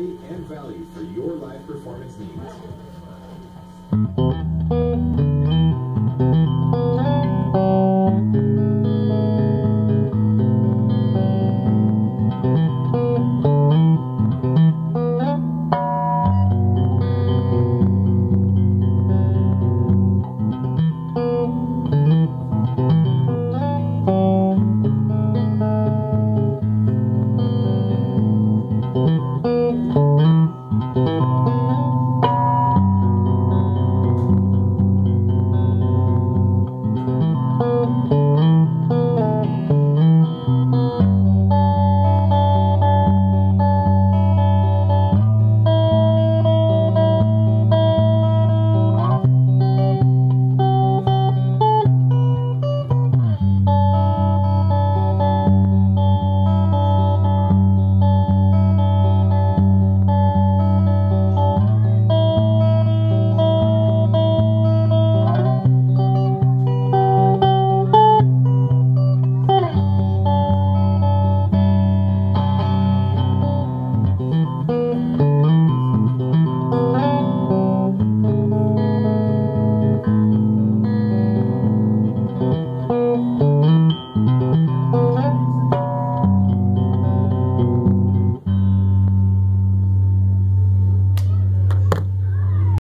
quality and value for your live performance needs.